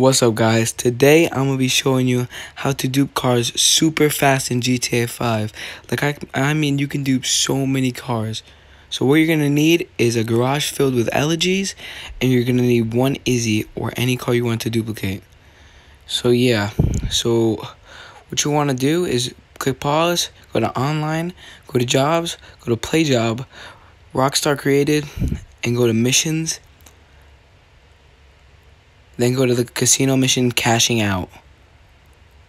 What's up guys? Today I'm going to be showing you how to dupe cars super fast in GTA 5. Like I, I mean you can dupe so many cars. So what you're going to need is a garage filled with elegies and you're going to need one Issi or any car you want to duplicate. So yeah, so what you want to do is click pause, go to online, go to jobs, go to play job, Rockstar created and go to missions then go to the casino mission cashing out.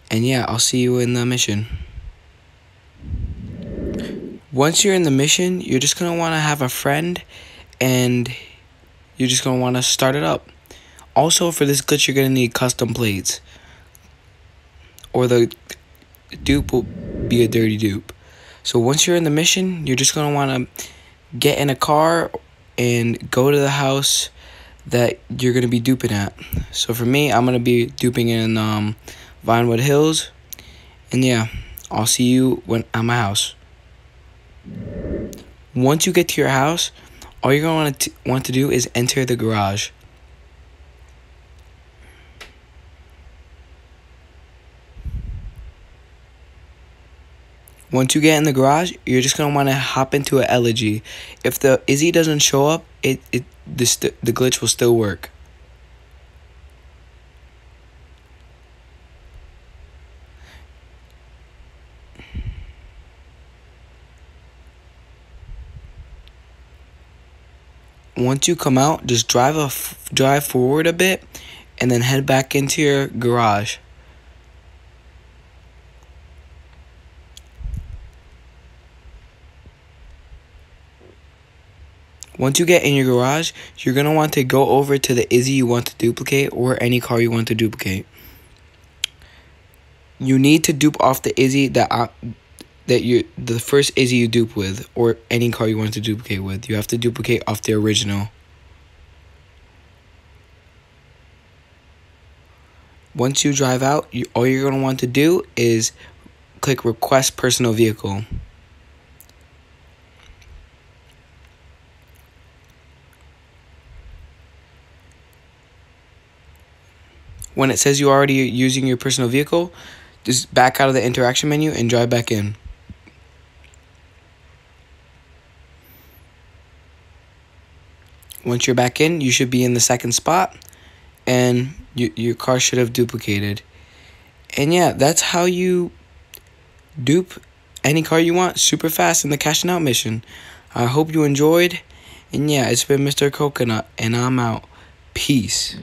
And yeah, I'll see you in the mission. Once you're in the mission, you're just going to want to have a friend and you're just going to want to start it up. Also, for this glitch, you're going to need custom plates. Or the dupe will be a dirty dupe. So once you're in the mission, you're just going to want to get in a car and go to the house that you're going to be duping at. So for me, I'm going to be duping in um, Vinewood Hills. And yeah, I'll see you when at my house. Once you get to your house, all you're going to want to do is enter the garage. Once you get in the garage, you're just gonna want to hop into an elegy. If the Issi doesn't show up, it it the the glitch will still work. Once you come out, just drive a drive forward a bit, and then head back into your garage. Once you get in your garage, you're going to want to go over to the Issi you want to duplicate or any car you want to duplicate. You need to dupe off the Issi that I, that you the first Issi you dupe with or any car you want to duplicate with. You have to duplicate off the original. Once you drive out, you, all you're going to want to do is click request personal vehicle. When it says you're already using your personal vehicle, just back out of the interaction menu and drive back in. Once you're back in, you should be in the second spot and you, your car should have duplicated. And yeah, that's how you dupe any car you want super fast in the cashing out mission. I hope you enjoyed. And yeah, it's been Mr. Coconut, and I'm out. Peace.